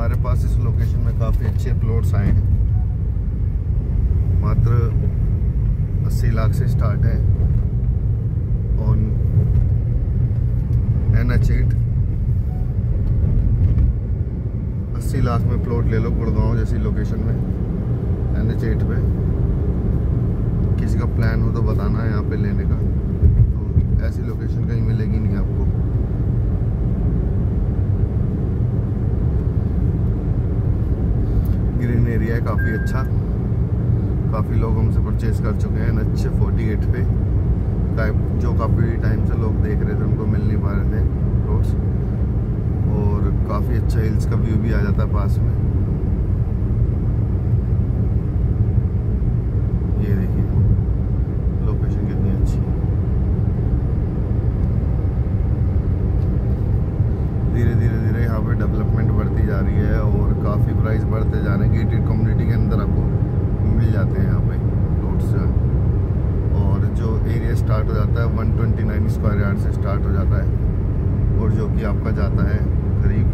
हमारे पास इस लोकेशन में काफ़ी अच्छे प्लॉट्स आए हैं। मात्र 80 लाख से स्टार्ट है। ऑन एन एच एट अस्सी लाख में प्लॉट ले लो गुड़गांव जैसी लोकेशन में एन एच एट पे। किसी का प्लान हो तो बताना है यहाँ पे लेने का तो ऐसी लोकेशन कहीं मिलेगी नहीं आपको ग्रीन एरिया है, काफ़ी अच्छा। काफ़ी लोग हमसे परचेज कर चुके हैं अच्छे फोर्टी एट पे जो काफ़ी टाइम से लोग देख रहे थे, उनको मिल नहीं पा रहे थे रोड्स और काफ़ी अच्छा हिल्स का व्यू भी आ जाता है पास में। यहाँ पे डेवलपमेंट बढ़ती जा रही है और काफ़ी प्राइस बढ़ते जा रहे हैं। गेटेड कम्युनिटी के अंदर आपको मिल जाते हैं यहाँ पे रोड्स और जो एरिया स्टार्ट हो जाता है 129 स्क्वायर यार्ड से स्टार्ट हो जाता है। और जो कि आपका जाता है करीब